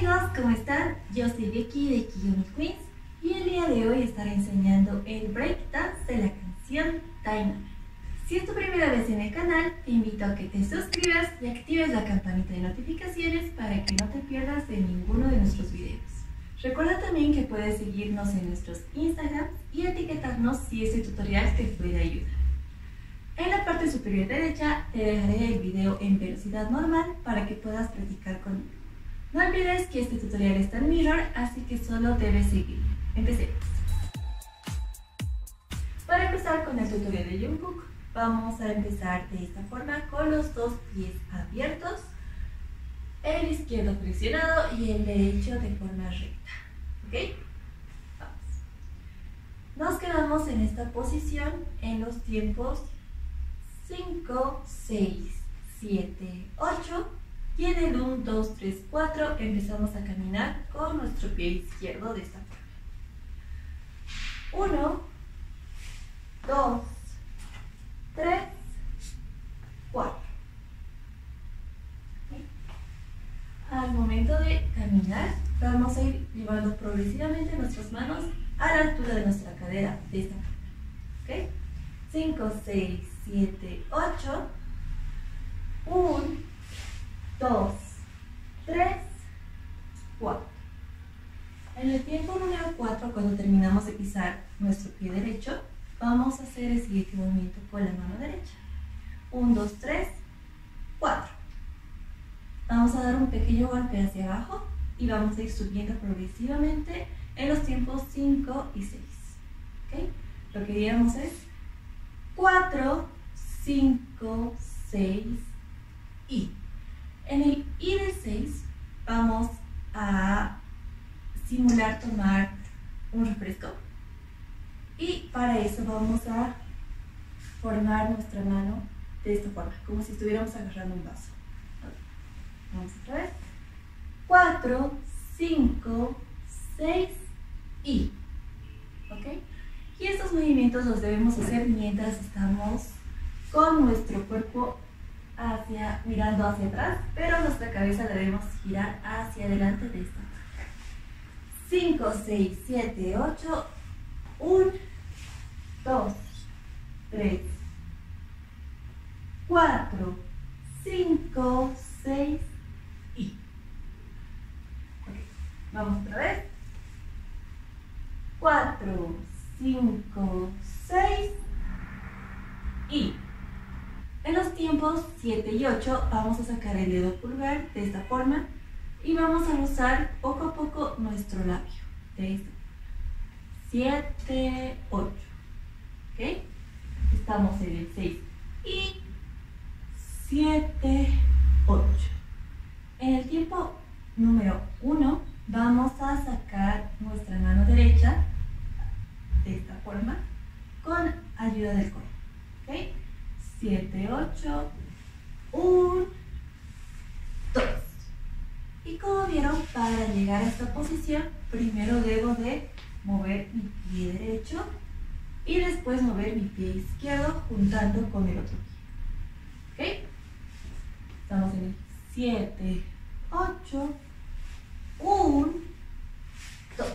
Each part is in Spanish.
amigos, ¿cómo están? Yo soy Becky de Kiyomi Queens y el día de hoy estaré enseñando el breakdance de la canción Dynamite. Si es tu primera vez en el canal, te invito a que te suscribas y actives la campanita de notificaciones para que no te pierdas de ninguno de nuestros videos. Recuerda también que puedes seguirnos en nuestros Instagram y etiquetarnos si este tutorial te puede ayudar. En la parte superior derecha te dejaré el video en velocidad normal para que puedas practicar conmigo. No olvides que este tutorial está en Mirror, así que solo debes seguir. Empecemos. Para empezar con el tutorial de Jungkook, vamos a empezar de esta forma con los dos pies abiertos, el izquierdo presionado y el derecho de forma recta. ¿Ok? Vamos. Nos quedamos en esta posición en los tiempos 5, 6, 7, 8 y en el 1, 2, 3, 4 empezamos a caminar con nuestro pie izquierdo de esta forma. 1, 2, 3, 4. Al momento de caminar, vamos a ir llevando progresivamente nuestras manos a la altura de nuestra cadera de esta forma. ¿Ok? 5, 6, 7, 8. 1, 2, 3, 4. En el tiempo número 4, cuando terminamos de pisar nuestro pie derecho, vamos a hacer el siguiente movimiento con la mano derecha. 1, 2, 3, 4. Vamos a dar un pequeño golpe hacia abajo y vamos a ir subiendo progresivamente en los tiempos 5 y 6. ¿Okay? Lo que diríamos es 4, 5, 6 y en el I de 6 vamos a simular tomar un refresco y para eso vamos a formar nuestra mano de esta forma, como si estuviéramos agarrando un vaso. Vamos otra vez. 4, 5, 6 y. ¿Ok? Y estos movimientos los debemos hacer mientras estamos con nuestro cuerpo hacia, mirando hacia atrás, pero nuestra cabeza debemos girar hacia adelante de esta manera. 5, 6, 7, 8, 7 y 8 vamos a sacar el dedo pulgar de esta forma y vamos a rozar poco a poco nuestro labio de esta forma. 7, 8 ¿ok? estamos en el 6 y 7, 8 en el tiempo número 1 vamos a sacar nuestra mano derecha de esta forma con ayuda del codo ¿ok? 7, 8, 1, 2. Y como vieron, para llegar a esta posición, primero debo de mover mi pie derecho y después mover mi pie izquierdo juntando con el otro pie. ¿Ok? Estamos en el 7, 8, 1, 2.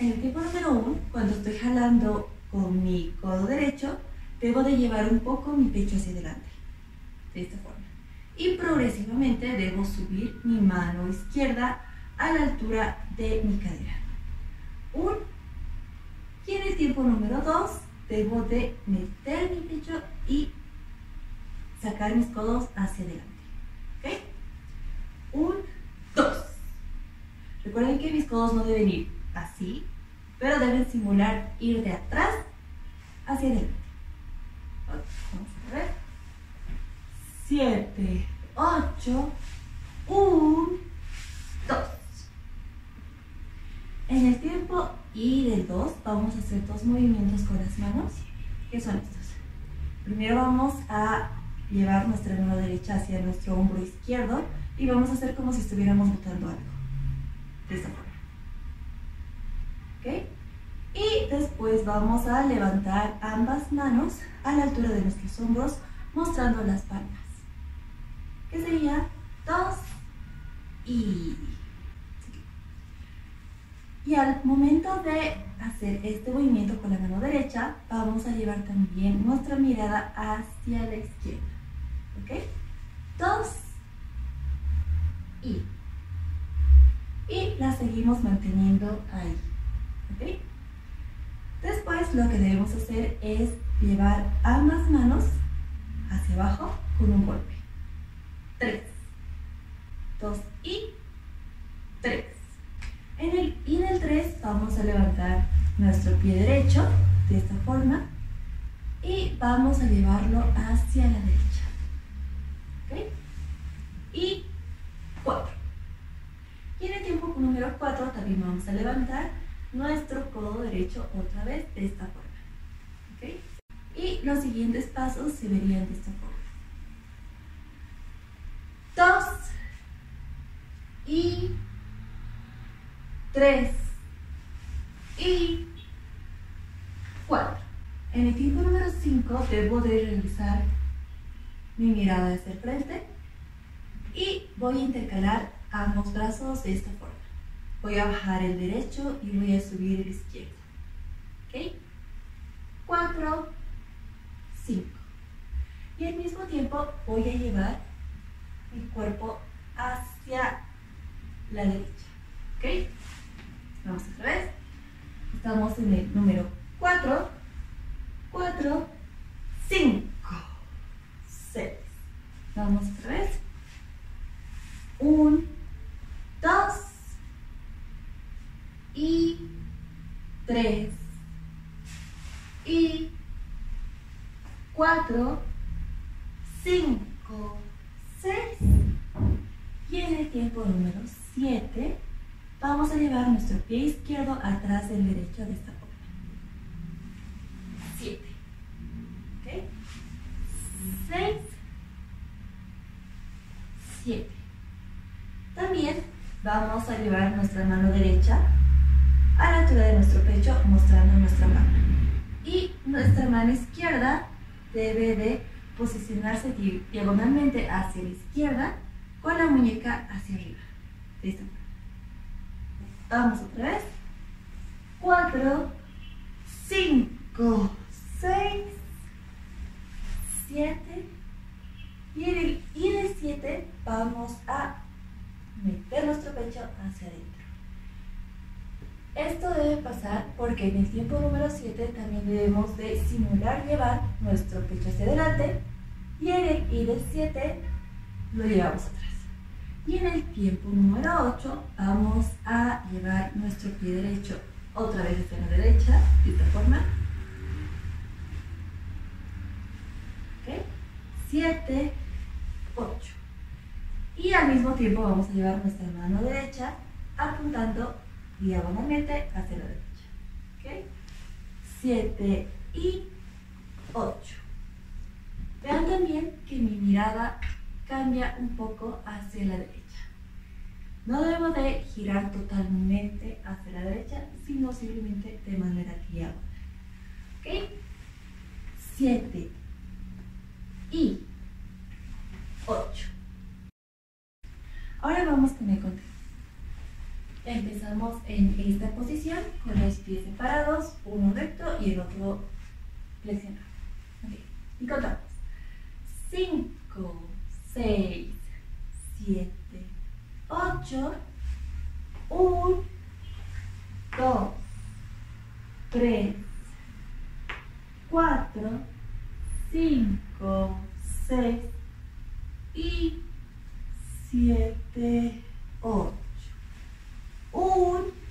En el tiempo número 1, cuando estoy jalando con mi codo derecho, debo de llevar un poco mi pecho hacia adelante, de esta forma. Y progresivamente debo subir mi mano izquierda a la altura de mi cadera. Un, y en el tiempo número 2 debo de meter mi pecho y sacar mis codos hacia adelante. ¿Ok? Un, dos. Recuerden que mis codos no deben ir así, pero deben simular ir de atrás hacia adelante. Vamos a ver. 7, 8, 1, 2. En el tiempo y del 2 vamos a hacer dos movimientos con las manos, que son estos. Primero vamos a llevar nuestra mano derecha hacia nuestro hombro izquierdo y vamos a hacer como si estuviéramos botando algo. De esta forma. ¿Ok? Y después vamos a levantar ambas manos a la altura de nuestros hombros, mostrando las palmas. Que sería 2, y. Y al momento de hacer este movimiento con la mano derecha, vamos a llevar también nuestra mirada hacia la izquierda. ¿Ok? Dos y. Y la seguimos manteniendo ahí. ¿Ok? Después lo que debemos hacer es llevar ambas manos hacia abajo con un golpe. Tres. Dos y tres. En el, y en el 3 vamos a levantar nuestro pie derecho de esta forma y vamos a llevarlo hacia la derecha. ¿Ok? Y 4. Y en el tiempo número 4 también vamos a levantar nuestro codo derecho otra vez de esta forma. ¿Ok? Y los siguientes pasos se verían de esta forma. 2 y 3 y 4. En el tiempo número 5 debo de realizar mi mirada hacia el frente y voy a intercalar ambos brazos de esta forma. Voy a bajar el derecho y voy a subir el izquierdo. ¿Ok? 4, 5. Y al mismo tiempo voy a llevar mi cuerpo hacia la derecha. ¿Ok? Vamos otra vez. Estamos en el número 4, 4, 5, 6. Vamos otra vez. 1, 2 y 3 y 4, 5, 6 y en el tiempo número 7 Vamos a llevar nuestro pie izquierdo atrás del derecho de esta forma. 7. ¿Ok? 6. 7. También vamos a llevar nuestra mano derecha a la altura de nuestro pecho mostrando nuestra mano. Y nuestra mano izquierda debe de posicionarse diagonalmente hacia la izquierda con la muñeca hacia arriba. Forma. Vamos otra vez. 4, 5, 6, 7. Y en el, y en el 7 vamos a meter nuestro pecho hacia adentro. Esto debe pasar porque en el tiempo número 7 también debemos de simular llevar nuestro pecho hacia adelante y en el del 7 lo llevamos atrás. Y en el tiempo número 8 vamos a llevar nuestro pie derecho otra vez hacia la derecha, de esta forma. ¿Ok? 7, 8. Y al mismo tiempo vamos a llevar nuestra mano derecha apuntando diagonalmente hacia la derecha. ¿Ok? 7 y 8. Vean también que mi mirada cambia un poco hacia la derecha. No debo de girar totalmente hacia la derecha, sino simplemente de manera diagonal. ¿Ok? 7 y 8. Ahora vamos con el conteo. Empezamos en esta posición con los pies separados, uno recto y el otro flexionado. Okay. Y contamos. 5, 6, 7, 8, 1, 2, 3, 4, 5, 6 y 7, 8. 1,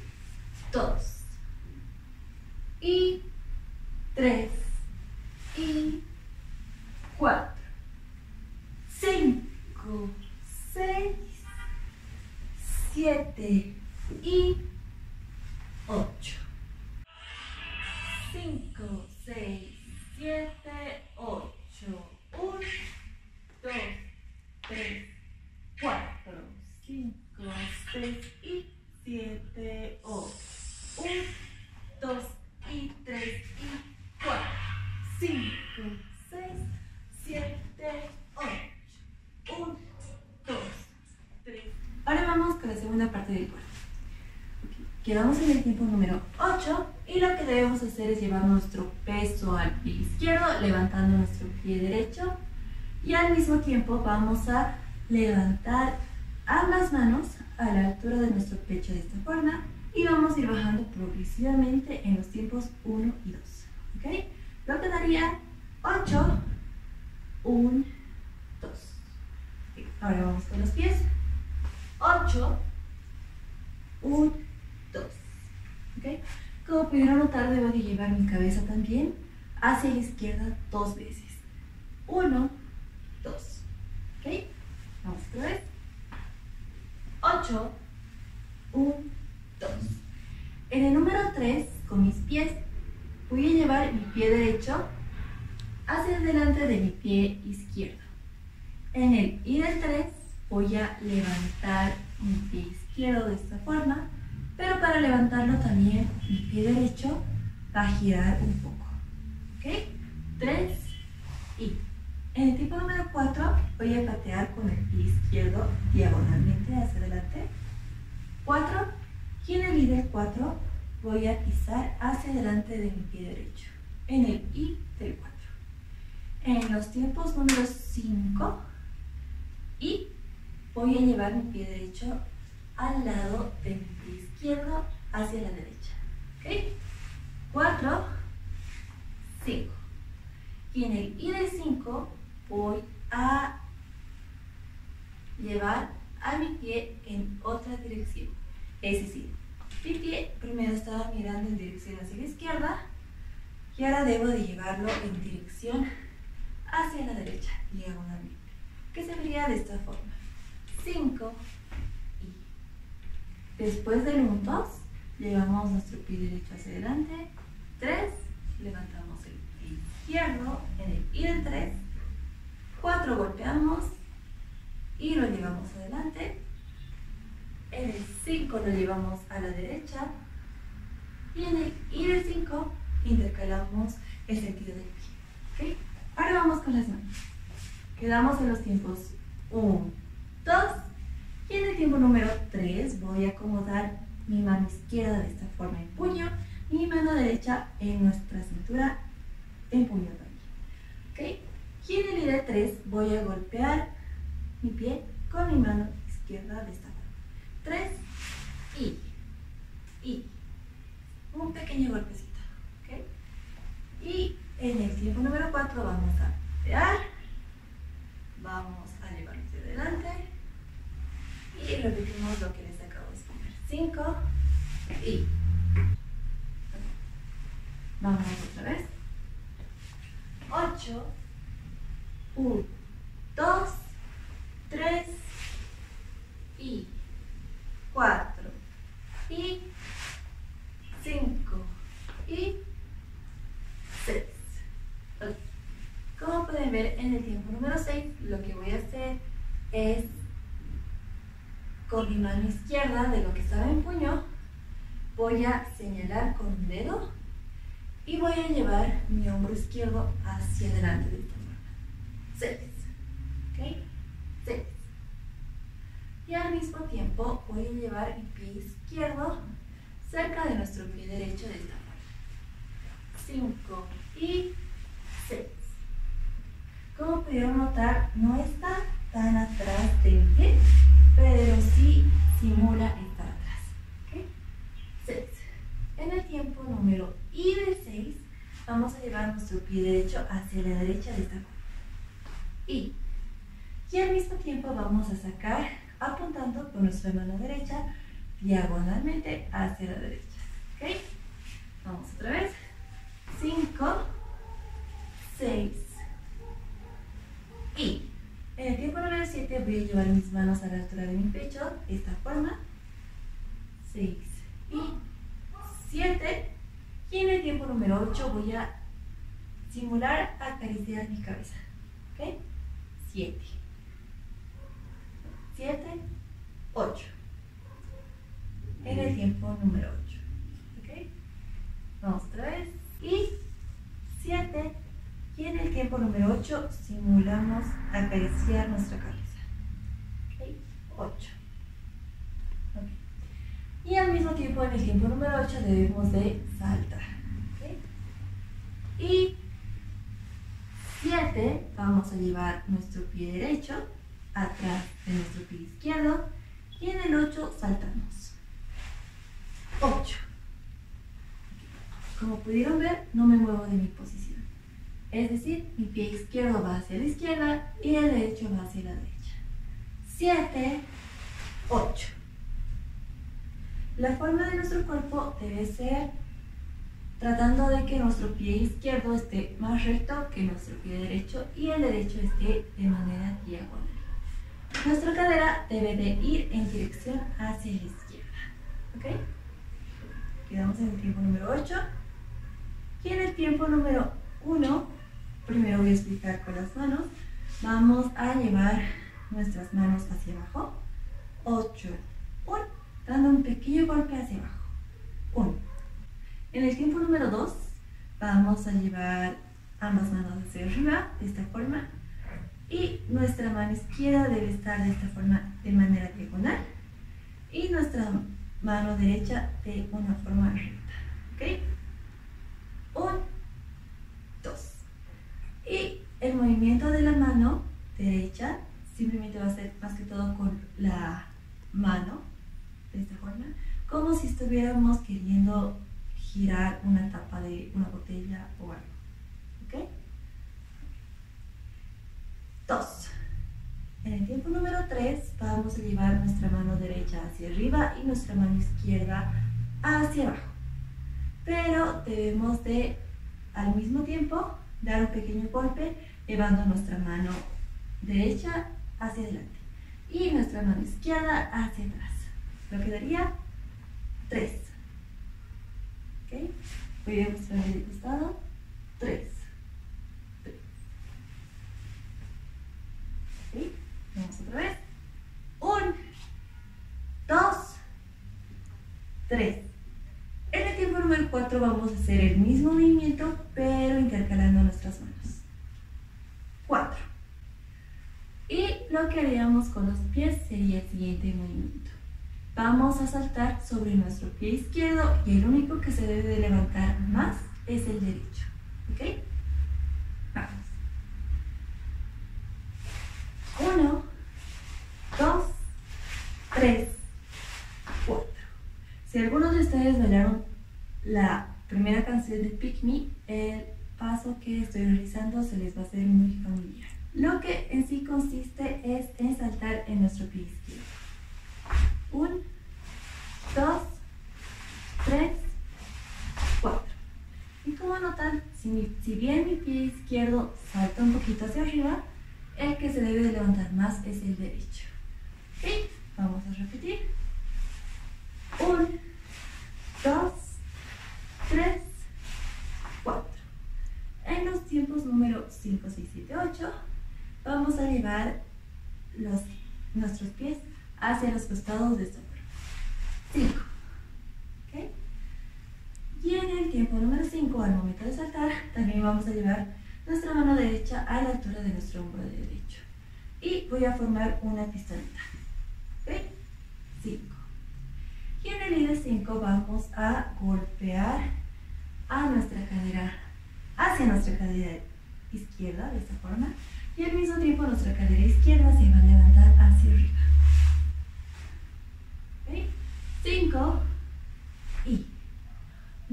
2 y 3 y 4, 5, 6, 7 y 8. 5, 6, 7, 8. 1, 2, 3, 4, 5, 6 y 7, 8. 1, 2 y 3 y 4. 5, 6, 7, 8. 1, 2, 3, Ahora vamos con la segunda parte del cuerpo. Quedamos en el tiempo número 8 y lo que debemos hacer es llevar nuestro peso al pie izquierdo, levantando nuestro pie derecho y al mismo tiempo vamos a levantar ambas manos a la altura de nuestro pecho de esta forma y vamos a ir bajando progresivamente en los tiempos 1 y 2. ¿Ok? Lo que daría 8, 1, 2. Ahora vamos con los pies. 8, 1, 2. ¿Ok? Como pudieron notar, debo de llevar mi cabeza también hacia la izquierda dos veces. 1, 2. ¿Ok? Vamos otra vez. 8, 1, 2. En el número 3, con mis pies, voy a llevar mi pie derecho hacia delante de mi pie izquierdo. En el I del 3 voy a levantar mi pie izquierdo de esta forma, pero para levantarlo también mi pie derecho va a girar un poco. ¿Ok? 3 y. En el tipo número 4 voy a patear con el pie izquierdo diagonalmente hacia adelante. 4 y en el I del 4 voy a pisar hacia adelante de mi pie derecho. En el I del 4. En los tiempos número 5 y voy a llevar mi pie derecho al lado de mi pie izquierdo hacia la derecha. ¿Ok? 4, 5. Y en el I del 5 voy a llevar a mi pie en otra dirección. Es decir, mi pie primero estaba mirando en dirección hacia la izquierda y ahora debo de llevarlo en dirección hacia la derecha, diagonalmente. Que se vería de esta forma. 5 y después del 1, 2, llevamos nuestro pie derecho hacia adelante. 3, levantamos el pie izquierdo en el I del 3. 4 golpeamos y lo llevamos adelante. En el 5 lo llevamos a la derecha. Y en el I del 5 intercalamos el sentido del pie. Ahora vamos con las manos. Quedamos en los tiempos 1, 2 y en el tiempo número 3 voy a acomodar mi mano izquierda de esta forma en puño mi mano derecha en nuestra cintura en puño también. ¿Ok? Y en el de 3 voy a golpear mi pie con mi mano izquierda de esta forma. 3 y, y, un pequeño golpecito. ¿Ok? Y en el tiempo número 4 vamos a golpear, vamos a adelante y repetimos lo que les acabo de explicar. 5 y vamos otra vez. 8 1, 2, 3 y 4 y 5 y 6. Como pueden ver en el tiempo número 6, lo que voy a hacer es con mi mano izquierda de lo que estaba en puño, voy a señalar con un dedo y voy a llevar mi hombro izquierdo hacia adelante de 6. ¿Ok? 6. Y al mismo tiempo voy a llevar mi pie izquierdo cerca de nuestro pie derecho de esta forma. 5 y 6. Como pudieron notar, no está tan atrás del pie, pero sí simula estar atrás. ¿Ok? 6. En el tiempo número I de 6, nuestro pie derecho hacia la derecha de esta y. Y al mismo tiempo vamos a sacar apuntando con nuestra mano derecha diagonalmente hacia la derecha. ¿Ok? Vamos otra vez. 5, 6 y. En el tiempo número 7 voy a llevar mis manos a la altura de mi pecho, de esta forma. 6 y 7. Y en el tiempo número 8 voy a simular acariciar mi cabeza. ¿Ok? 7. 7, 8. En el tiempo número 8. ¿Ok? Vamos otra vez. Y 7. Y en el tiempo número 8 simulamos acariciar nuestra cabeza. ¿Ok? 8. mismo tiempo, en el tiempo número 8, debemos de saltar. Y 7, vamos a llevar nuestro pie derecho atrás de nuestro pie izquierdo. Y en el 8 saltamos. 8. Como pudieron ver, no me muevo de mi posición. Es decir, mi pie izquierdo va hacia la izquierda y el derecho va hacia la derecha. 7, 8. La forma de nuestro cuerpo debe ser tratando de que nuestro pie izquierdo esté más recto que nuestro pie derecho y el derecho esté de manera diagonal. Nuestra cadera debe de ir en dirección hacia la izquierda. ¿Ok? Quedamos en el tiempo número 8. Y en el tiempo número 1, primero voy a explicar con las manos. Vamos a llevar nuestras manos hacia abajo. 8, 1, dando un pequeño golpe hacia abajo. 1. En el tiempo número 2, vamos a llevar ambas manos hacia arriba, de esta forma. Y nuestra mano izquierda debe estar de esta forma, de manera diagonal. Y nuestra mano derecha de una forma recta. ¿Ok? 1, 2. Y el movimiento de la mano derecha simplemente va a ser más que todo con la mano, de esta forma, como si estuviéramos queriendo girar una tapa de una botella o algo. ¿Ok? 2. En el tiempo número 3 vamos a llevar nuestra mano derecha hacia arriba y nuestra mano izquierda hacia abajo. Pero debemos de, al mismo tiempo, dar un pequeño golpe llevando nuestra mano derecha hacia adelante y nuestra mano izquierda hacia atrás. Lo quedaría 3. Voy a mostrar el costado. 3. 3. ¿Ok? Vamos otra vez. 1, 2, 3. En el tiempo número 4 vamos a hacer el mismo movimiento, pero intercalando nuestras manos. 4. Y lo que haríamos con los pies sería el siguiente movimiento. Vamos a saltar sobre nuestro pie izquierdo y el único que se debe de levantar más es el derecho. ¿Ok? Vamos. 1, 2, 3, 4. Si algunos de ustedes bailaron la primera canción de Pick Me, el paso que estoy realizando se les va a hacer muy familiar. Lo que en sí consiste es en saltar en nuestro pie izquierdo. 1, 2, 3, 4. Y como notan, si, si bien mi pie izquierdo salta un poquito hacia arriba, el que se debe de levantar más es el derecho. Y vamos a repetir. 1, 2, 3, 4. En los tiempos número 5, 6, 7, 8, vamos a llevar los, nuestros pies hacia los costados de esta forma. 5. ¿Ok? Y en el tiempo número 5, de también vamos a llevar nuestra mano derecha a la altura de nuestro hombro derecho. Y voy a formar una pistolita. ¿Ok? 5. Y en el líder 5 vamos a golpear a nuestra cadera, hacia nuestra cadera izquierda, de esta forma. Y al mismo tiempo nuestra cadera izquierda se va a levantar hacia arriba. 5 y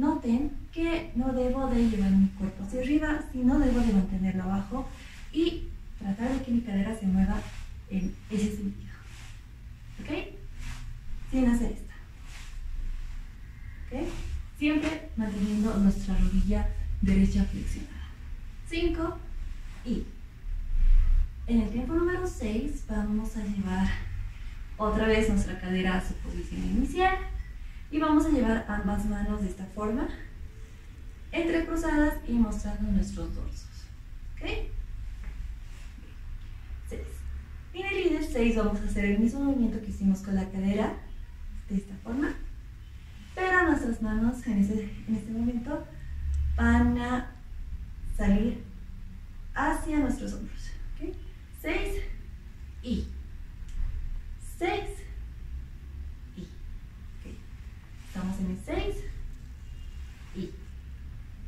noten que no debo de llevar mi cuerpo hacia arriba, sino debo de mantenerlo abajo y tratar de que mi cadera se mueva en ese sentido. ¿Ok? Sin hacer esta. ¿Ok? Siempre manteniendo nuestra rodilla derecha flexionada. 5 y en el tiempo número 6 vamos a llevar otra vez nuestra cadera a su posición inicial y vamos a llevar ambas manos de esta forma entrecruzadas y mostrando nuestros dorsos. ¿Ok? 6. En el líder 6 vamos a hacer el mismo movimiento que hicimos con la cadera de esta forma, pero nuestras manos en, en este momento van a salir hacia nuestros hombros. 6 y 6 Estamos en el 6. Y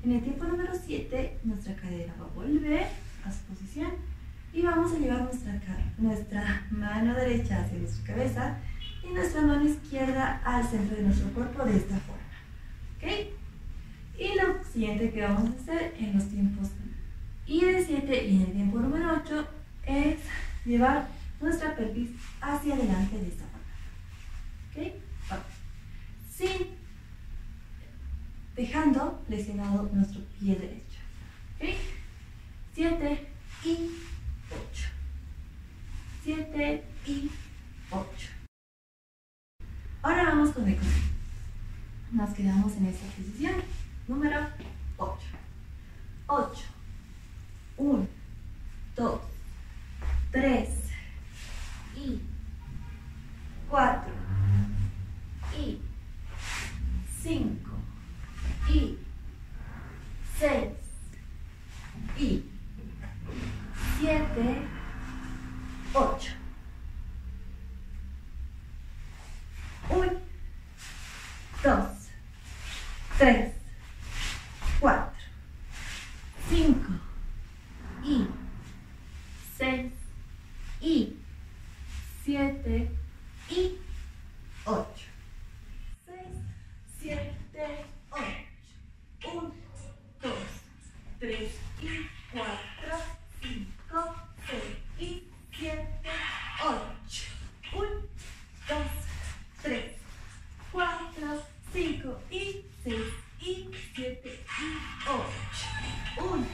en el tiempo número 7, nuestra cadera va a volver a su posición. Y vamos a llevar nuestra, nuestra mano derecha hacia nuestra cabeza y nuestra mano izquierda al centro de nuestro cuerpo de esta forma. ¿Ok? Y lo siguiente que vamos a hacer en los tiempos y de 7 y en el tiempo número 8 es llevar nuestra pelvis hacia adelante de esta forma. ¿Ok? Dejando lesionado nuestro pie derecho. ¿Ok? 7 y 8. 7 y 8. Ahora vamos con el comienzo. Nos quedamos en esta posición. Número 8. 8. 1, 2, 3 y 4 y 5 y 6 y 7, 8. 1, 2, 3, 4, 5 y 6 y 7 y 8. 6, 7, 8. 1, 2, 3 y 4, 5, 6 y 7, 8. 1, 2, 3, 4, 5 y 6 y 7 y 8. 1,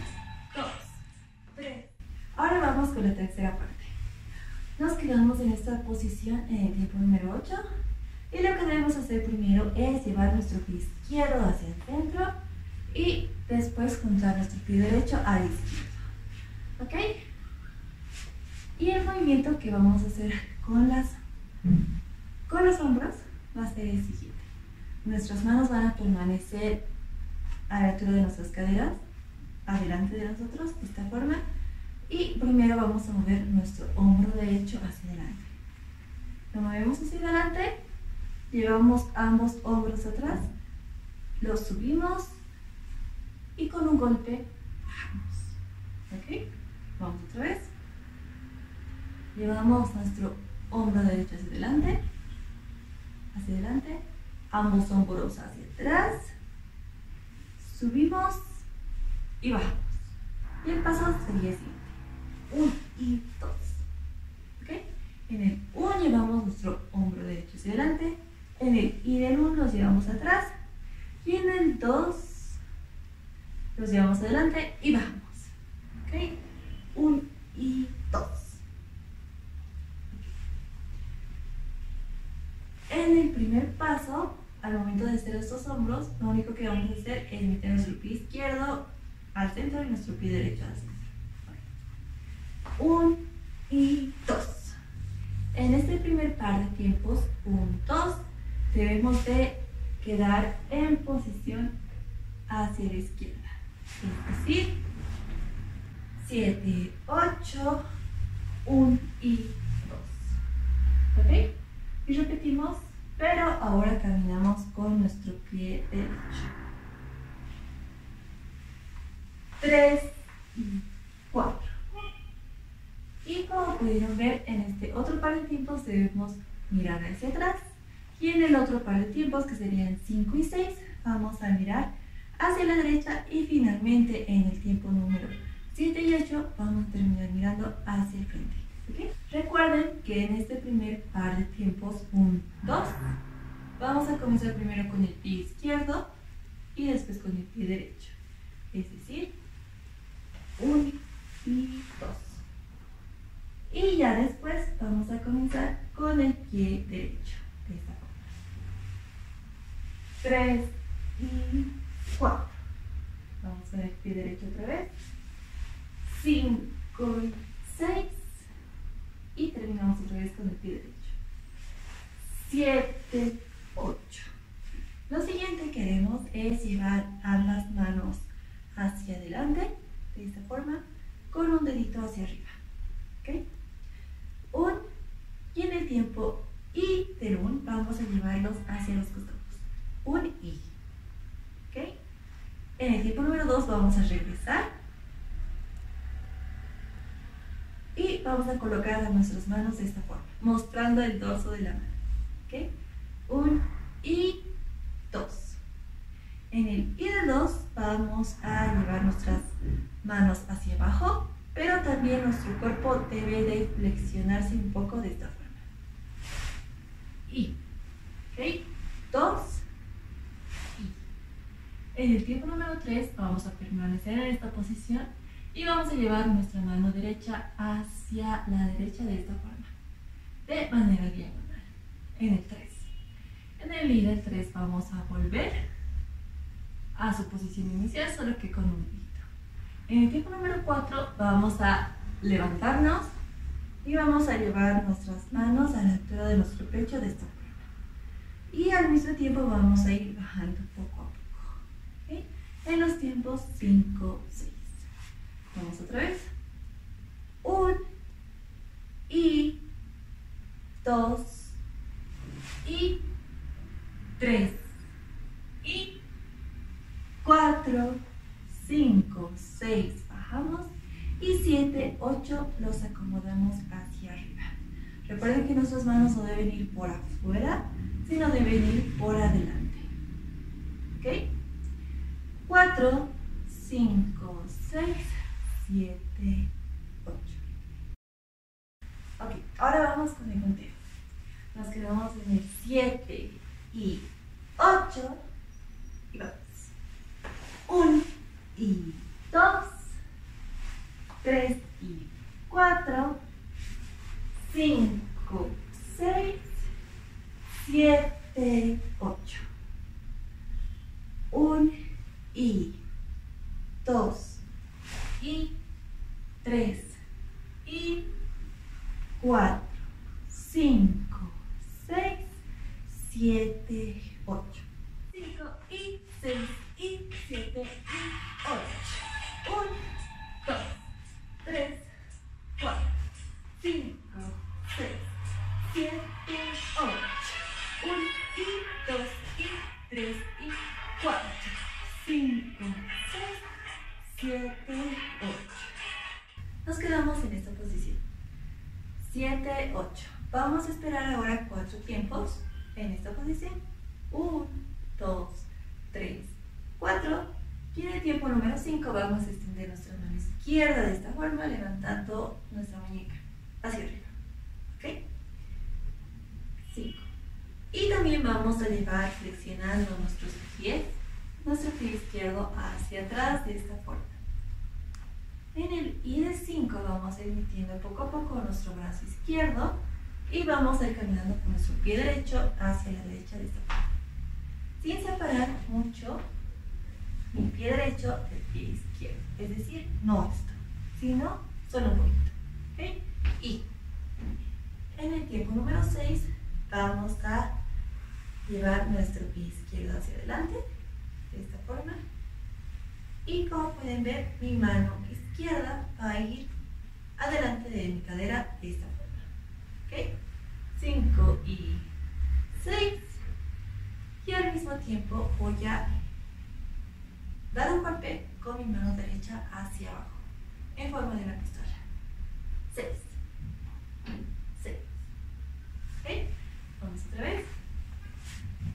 2, 3. Ahora vamos con la tercera parte. Nos quedamos en esta posición en el tiempo número 8. Y lo que debemos hacer primero es llevar nuestro pie izquierdo hacia el centro y después juntar nuestro pie derecho al izquierdo. ¿Ok? Y el movimiento que vamos a hacer con, las, con los hombros va a ser el siguiente. Nuestras manos van a permanecer a la altura de nuestras caderas, adelante de nosotros, de esta forma. Y primero vamos a mover nuestro hombro derecho hacia adelante. Lo movemos hacia adelante, llevamos ambos hombros atrás, los subimos y con un golpe bajamos. ¿Ok? Vamos otra vez. Llevamos nuestro hombro derecho hacia adelante, hacia adelante, ambos hombros hacia atrás, subimos y bajamos. Y el paso sería así. 1 y 2. ¿Ok? En el 1 llevamos nuestro hombro derecho hacia adelante, en el y del 1 los llevamos atrás y en el 2 los llevamos adelante y bajamos. ¿Ok? 1 y 2. En el primer paso, al momento de hacer estos hombros, lo único que vamos a hacer es meter nuestro pie izquierdo al centro y nuestro pie derecho al centro. Un y dos. En este primer par de tiempos, un, dos, debemos de quedar en posición hacia la izquierda. Es decir, 7, 8, 1 y 2. ¿Ok? Y repetimos, pero ahora caminamos con nuestro pie derecho. 3 y 4. Y como pudieron ver, en este otro par de tiempos debemos mirar hacia atrás. Y en el otro par de tiempos, que serían 5 y 6, vamos a mirar hacia la derecha y finalmente en el tiempo número 7 y 8 vamos a terminar mirando hacia el frente. Recuerden que en este primer par de tiempos, 1, 2, vamos a comenzar primero con el pie izquierdo y después con el pie derecho. Es decir, 1 y 2. Y ya después vamos a comenzar con el pie derecho. De esta forma. 3 y 4. Vamos con el pie derecho otra vez. 5 y 6. Y terminamos otra vez con el pie derecho. 7, 8. Lo siguiente que haremos es llevar ambas manos hacia adelante, de esta forma, con un dedito hacia arriba. ¿Ok? Un, y en el tiempo y del un vamos a llevarlos hacia los costados. Un y. ¿Ok? En el tiempo número 2 vamos a regresar. Y vamos a colocar nuestras manos de esta forma, mostrando el dorso de la mano. Un y dos. En el y de dos vamos a llevar nuestras manos hacia abajo, pero también nuestro cuerpo debe de flexionarse un poco de esta forma. Y, ¿ok? Dos, y. En el tiempo número tres vamos a permanecer en esta posición y vamos a llevar nuestra mano derecha hacia la derecha de esta forma, de manera diagonal, en el 3. En el I del 3 vamos a volver a su posición inicial, solo que con un dedito. En el tiempo número 4 vamos a levantarnos y vamos a llevar nuestras manos a la altura de nuestro pecho de esta forma. Y al mismo tiempo vamos a ir bajando a poco. En los tiempos 5, 6. Vamos otra vez. Un y dos y tres y cuatro, cinco, seis, bajamos y siete, ocho, los acomodamos hacia arriba. Recuerden que nuestras manos no deben ir por afuera, sino deben ir por adelante. ¿Ok? Cuatro, cinco, seis, 7, 8. Ok, ahora vamos con el conteo. Nos quedamos en el 7 y 8 y vamos. 1 y 2, 3 y 4, 5, 6, 7, 8. 1 y 2 y 3 y 4, 5, 6, 7, 8. 5 y 6 y 7 y 8. 1, 2, 3, 4, 5, 7, 8. Vamos a esperar ahora cuatro tiempos en esta posición. 1, 2, 3, 4. Y en el tiempo número 5 vamos a extender nuestra mano izquierda de esta forma, levantando nuestra muñeca hacia arriba. ¿Ok? 5. Y también vamos a llevar flexionando nuestros pies, nuestro pie izquierdo hacia atrás de esta forma. En el I de 5 vamos a ir metiendo poco a poco nuestro brazo izquierdo y vamos a ir caminando con nuestro pie derecho hacia la derecha de esta forma. Sin separar mucho mi pie derecho del pie izquierdo. Es decir, no esto, sino solo un poquito. ¿Okay? Y en el tiempo número 6 vamos a llevar nuestro pie izquierdo hacia adelante, de esta forma. Y como pueden ver, mi mano va a ir adelante de mi cadera de esta forma. ¿Ok? 5 y 6. Y al mismo tiempo voy a dar un golpe con mi mano derecha hacia abajo, en forma de una pistola. 6. 6. ¿Ok? Vamos otra vez.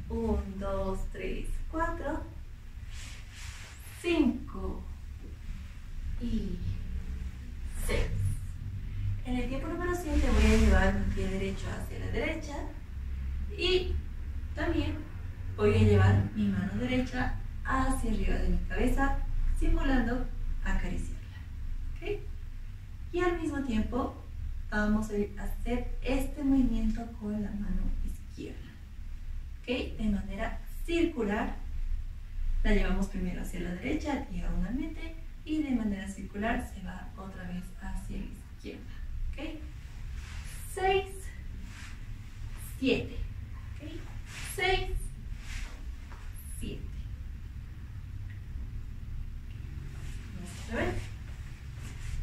1, 2, 3, 4. 5 y 6. En el tiempo número 7 voy a llevar mi pie derecho hacia la derecha y también voy a llevar mi mano derecha hacia arriba de mi cabeza, simulando acariciarla. ¿Okay? Y al mismo tiempo vamos a hacer este movimiento con la mano izquierda. ¿Okay? De manera circular. La llevamos primero hacia la derecha diagonalmente y de manera circular se va otra vez hacia la izquierda. ¿Ok? 6, 7. ¿Ok? 6, 7. Otra vez.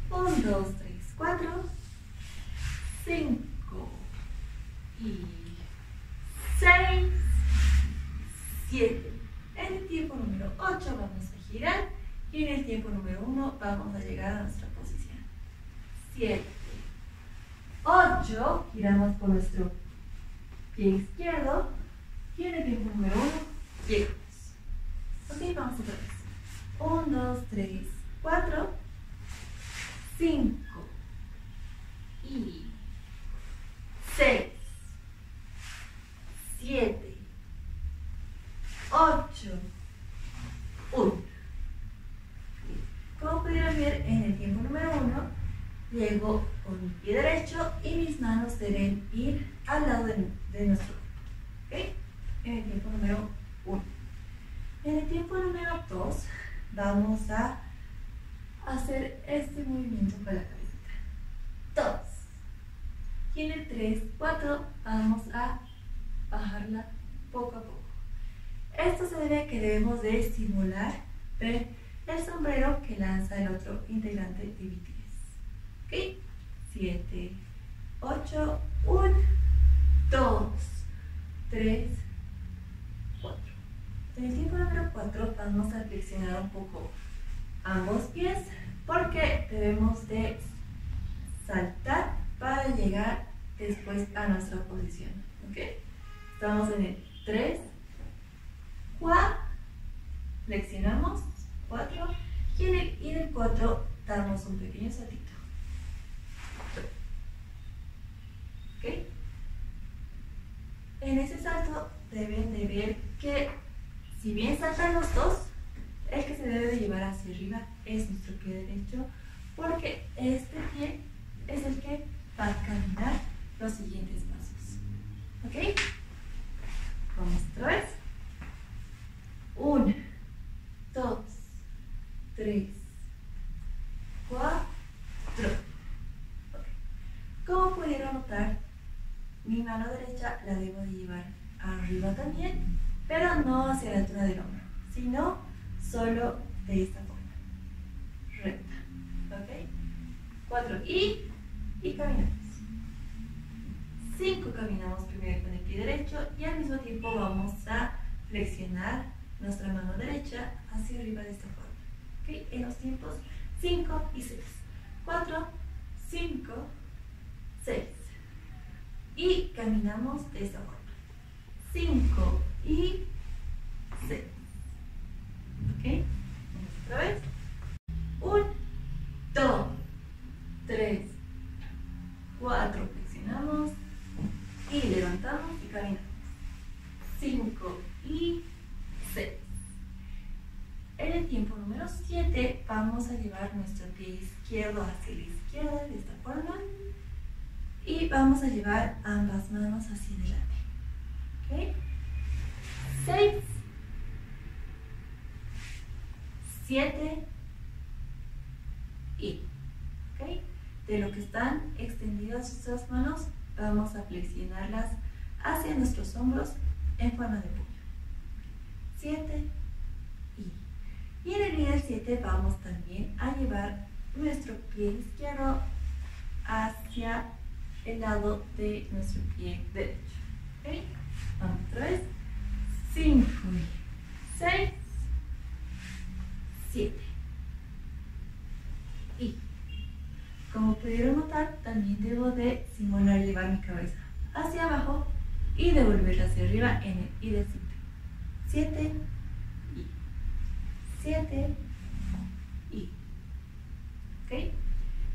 1, 2, 3, 4, 5 y 6, 7. En el tiempo número 8 vamos a girar Y en el tiempo número 1 vamos a llegar a nuestra posición. 7, 8, giramos por nuestro pie izquierdo. Y en el tiempo número 1, llegamos. Ok, vamos otra vez. 1, 2, 3, 4, 5 y 6, 7, 8, 1. Como pudieron ver en el tiempo número 1, llego con mi pie derecho y mis manos deben ir al lado de, de nuestro cuerpo. ¿Ok? En el tiempo número 1. En el tiempo número 2 vamos a hacer este movimiento con la cabecita. 2. Y en el 3, 4 vamos a bajarla poco a poco. Esto se debe a que debemos de estimular ver el sombrero que lanza el otro integrante de BTS. ¿Ok? 7, 8, 1, 2, 3, 4. En el tiempo número 4 vamos a flexionar un poco ambos pies porque debemos de saltar para llegar después a nuestra posición. ¿Ok? Estamos en el 3, 4, flexionamos, 4 y en el, y en el 4 damos un pequeño saltito. ¿Ok? En ese salto deben de ver que si bien saltan los dos, el que se debe de llevar hacia arriba es nuestro pie derecho, porque este pie es el que va a caminar los siguientes pasos. ¿Ok? Vamos otra vez. Uno, dos, tres, cuatro. Okay. Como pudieron notar, mi mano derecha la debo de llevar arriba también, pero no hacia la altura del hombro, sino solo de esta forma, recta. ¿Ok? Cuatro y, y caminamos. Cinco caminamos primero con el pie derecho y al mismo tiempo vamos a flexionar nuestra mano derecha hacia arriba de esta forma. ¿Ok? En los tiempos 5 y 6. 4, 5, 6. Y caminamos de esta forma. 5 y 6. ¿Ok? Otra vez. 1, 2, 3, 4. Flexionamos y levantamos y caminamos. 5 y 6. En el tiempo número 7 vamos a llevar nuestro pie izquierdo hacia la izquierda de esta forma y vamos a llevar ambas manos hacia adelante. ¿Ok? 6, 7 y. ¿Ok? De lo que están extendidas nuestras manos, vamos a flexionarlas hacia nuestros hombros en forma de puño. 7 y. En el nivel 7 vamos también a llevar nuestro pie izquierdo hacia el lado de nuestro pie derecho. Vamos otra vez. 5 y 6, 7 y. Como pudieron notar, también debo de simular llevar mi cabeza hacia abajo y devolverla hacia arriba en el del 7 y 7 y. ¿Ok?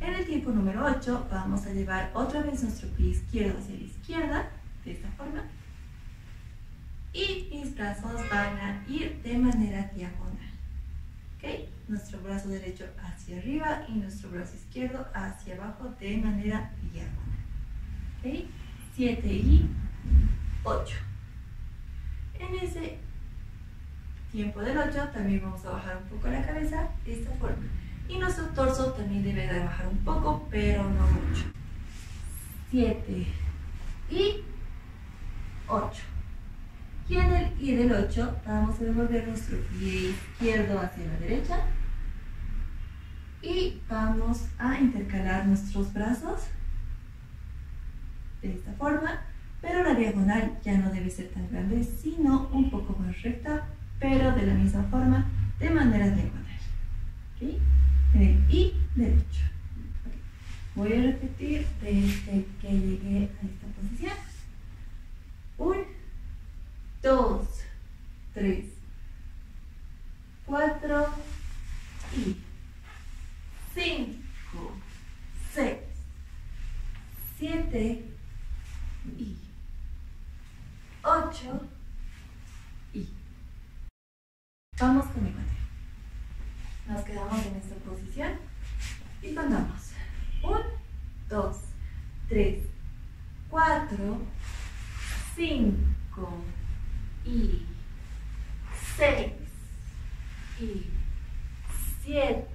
En el tiempo número 8 vamos a llevar otra vez nuestro pie izquierdo hacia la izquierda, de esta forma. Y mis brazos van a ir de manera diagonal. ¿Ok? Nuestro brazo derecho hacia arriba y nuestro brazo izquierdo hacia abajo de manera diagonal. ¿Ok? 7 y 8. En ese tiempo del 8 también vamos a bajar un poco la cabeza de esta forma. Y nuestro torso también debe de bajar un poco, pero no mucho. 7 y 8. Y en el y del 8 vamos a devolver nuestro pie izquierdo hacia la derecha. Y vamos a intercalar nuestros brazos de esta forma. Pero la diagonal ya no debe ser tan grande, sino un poco más recta pero de la misma forma, de manera diagonal. ¿Sí? En el I derecho. Voy a repetir desde que llegué a esta posición. Un, dos, tres, cuatro y cinco, seis, siete y ocho vamos con mi cuenta. Nos quedamos en esta posición y contamos. 1, 2, 3, 4, 5 y 6 y 7,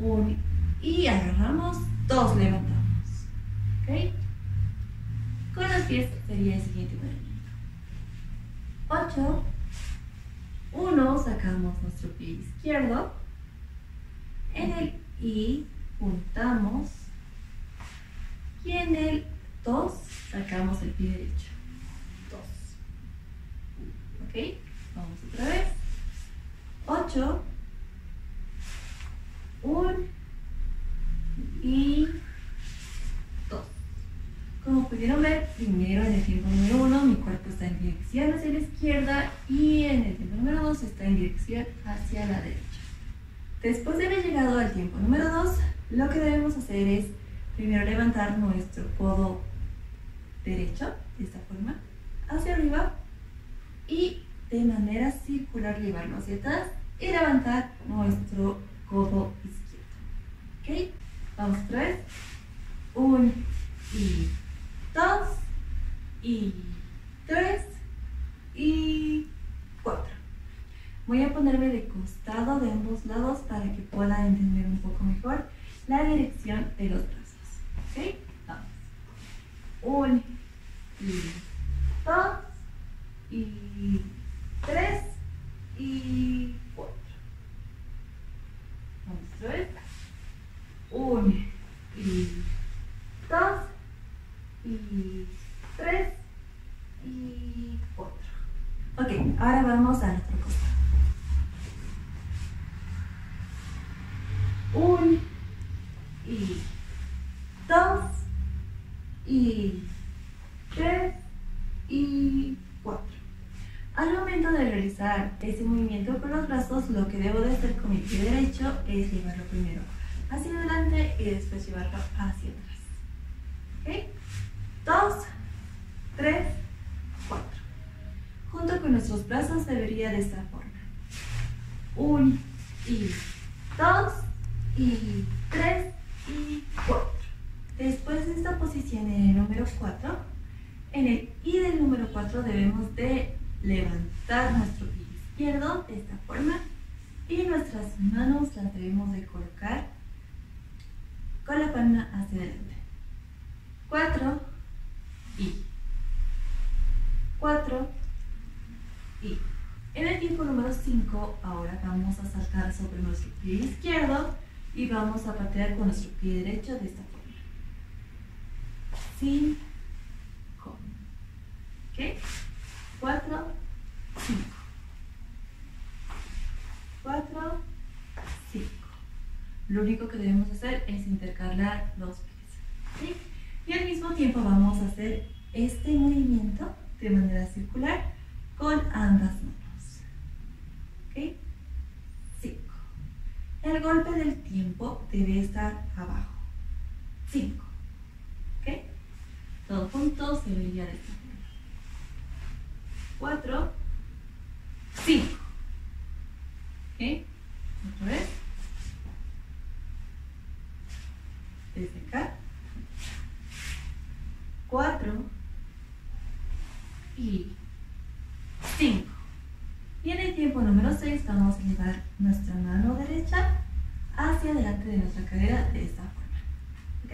1 y agarramos, 2 levantamos. ¿Ok? Con los pies sería el siguiente movimiento. 8, 1, sacamos nuestro pie izquierdo. En el I juntamos. Y en el 2 sacamos el pie derecho. 2. ¿Ok? Vamos otra vez. 8, 1 y 2. Como pudieron ver, primero en el tiempo número 1 mi cuerpo está en dirección hacia la izquierda y en el tiempo número 2 está en dirección hacia la derecha. Después de haber llegado al tiempo número 2, lo que debemos hacer es primero levantar nuestro codo derecho, de esta forma, hacia arriba y de manera circular llevarlo hacia atrás y levantar nuestro codo izquierdo. ¿Ok? Vamos vez. Un y dos y tres y cuatro. Voy a ponerme de costado de ambos lados para que puedan entender un poco mejor la dirección de los brazos. ¿Ok? Vamos. Un y dos y tres y cuatro. Vamos otra vez. Un y dos y tres y cuatro. Ok, ahora vamos al otro costado. Un y dos y tres y cuatro. Al momento de realizar ese movimiento con los brazos, lo que debo de hacer con mi pie llevarlo primero. Hacia adelante y después llevarlo hacia atrás. ¿Ok? Dos, tres, cuatro. Junto con nuestros brazos debería de esta forma. Un y dos y tres y cuatro. Después de esta posición en el número 4, en el I del número 4 debemos de levantar nuestro pie izquierdo de esta forma y nuestras manos las debemos de colocar con la palma hacia adelante. 4 y 4 y en el tiempo número 5 ahora vamos a saltar sobre nuestro pie izquierdo y a patear con nuestro pie derecho de esta forma. 5 ¿Ok? 4, 5. 4, 5. Lo único que debemos hacer es intercalar los pies. Y al mismo tiempo vamos a hacer este movimiento de manera circular con ambas manos. ¿Ok? 5. El golpe del tiempo debe estar abajo. 5. ¿Ok? Todos juntos se vería de esta forma. 4, 5. ¿Ok? Otra vez. Desde acá. 4 y 5. Y en el tiempo número 6 vamos a llevar nuestra mano derecha hacia adelante de nuestra cadera de esta forma. ¿Ok?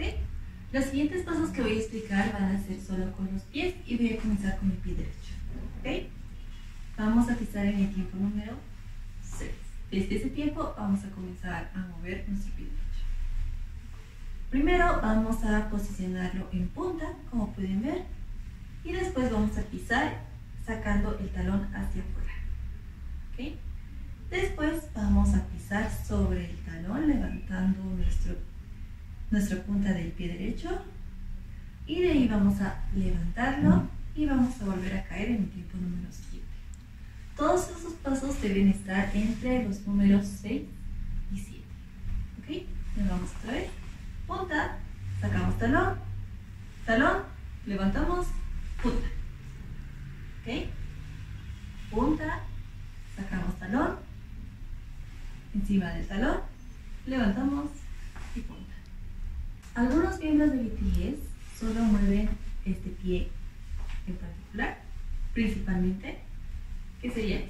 Los siguientes pasos que voy a explicar van a ser solo con los pies y voy a comenzar con el pie derecho. ¿Ok? Vamos a pisar en el tiempo número 6. Desde ese tiempo vamos a comenzar a mover nuestro pie derecho. Primero vamos a posicionarlo en punta, como pueden ver, y después vamos a pisar sacando el talón hacia afuera. ¿Okay? Después vamos a pisar sobre el talón levantando nuestro, nuestra punta del pie derecho y de ahí vamos a levantarlo y vamos a volver a caer en el tiempo número 7. Todos esos pasos deben estar entre los números 6 y 7. ¿Ok? Le vamos otra vez. Punta, sacamos talón, talón, levantamos, punta. ¿Ok? Punta, sacamos talón, encima del talón, levantamos. Algunos miembros de BTS solo mueven este pie en particular, principalmente, que sería.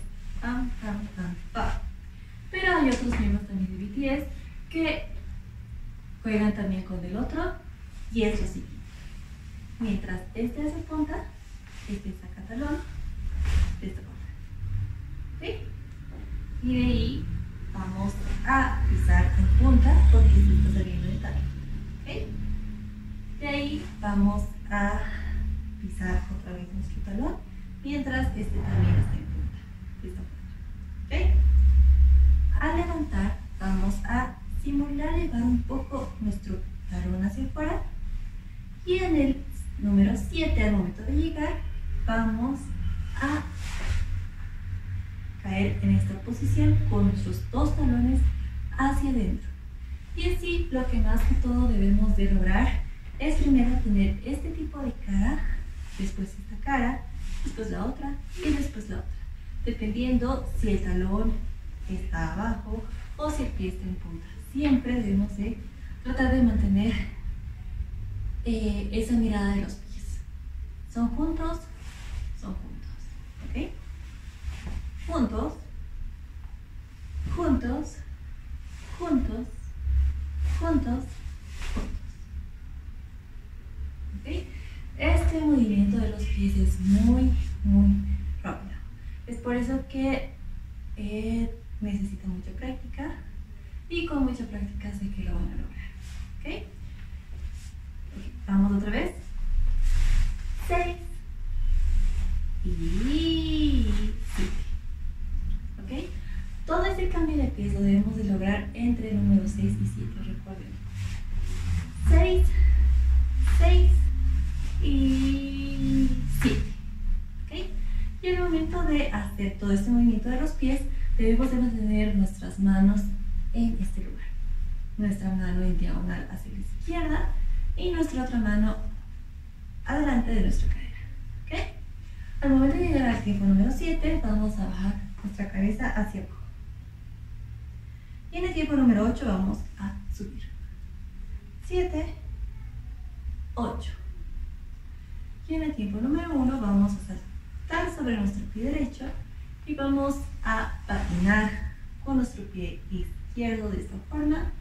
Pam, pam, pam, pam. Pero hay otros miembros también de BTS que juegan también con el otro y es lo. Mientras este hace punta, este saca talón de esta forma. ¿Sí? Y de ahí vamos a pisar en punta porque se está saliendo de talón. ¿Ok? De ahí vamos a pisar otra vez nuestro talón mientras este también está en punta. ¿Ok? Al levantar vamos a simular llevar un poco nuestro talón hacia afuera y en el número 7 al momento de llegar vamos a caer en esta posición con nuestros dos talones hacia adentro y así lo que más que todo debemos de lograr es primero tener este tipo de cara después esta cara después la otra y después la otra dependiendo si el talón está abajo o si el pie está en punta siempre debemos de tratar de mantener eh, esa mirada de los pies. Son juntos, son juntos. ¿Ok? Juntos, juntos, juntos, juntos, juntos. ¿Ok? Este movimiento de los pies es muy, muy rápido. Es por eso que eh, necesita mucha práctica y con mucha práctica sé que lo van a lograr. ¿Ok? Vamos otra vez. 6 y 7. ¿Ok? Todo este cambio de peso debemos de lograr entre el número 6 y 7, recuerden. 6, 6 y 7. ¿Ok? Y el momento de hacer todo este movimiento de los pies, debemos de mantener nuestras manos en este lugar. Nuestra mano en diagonal hacia la izquierda y nuestra otra mano adelante de nuestra cadera. ¿Ok? Al momento de llegar al tiempo número 7, vamos a bajar nuestra cabeza hacia abajo. En el tiempo número 8 vamos a subir. 7, 8. Y en el tiempo número 1 vamos a saltar sobre nuestro pie derecho y vamos a patinar con nuestro pie izquierdo de esta forma,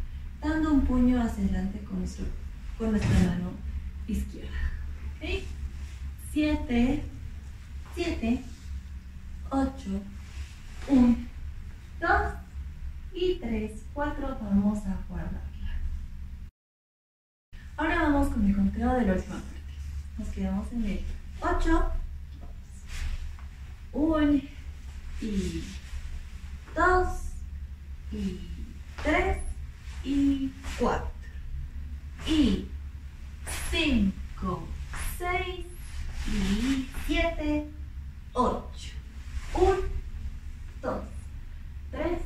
dando un puño hacia adelante con, nuestro, con nuestra mano izquierda. ¿Ok? 7, 7, 8, 1, 2 y 3, 4. Vamos a guardarla. Ahora vamos con el conteo de la última parte. Nos quedamos en el 8, Un y dos y tres y cuatro y cinco, seis y siete, ocho. Un, dos, tres,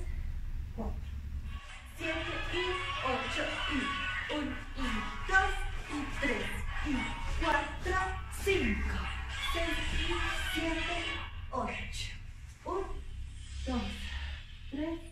7 y 8 y 1 y 2 y 3 y 4, 5, 6 y 7, 8. 1, 2, 3.